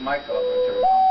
mic off and.